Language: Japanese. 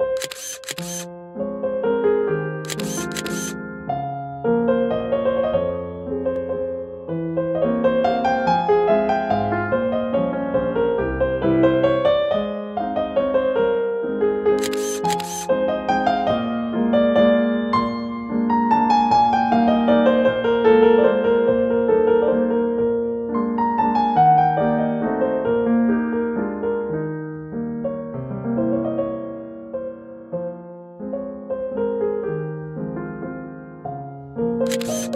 you you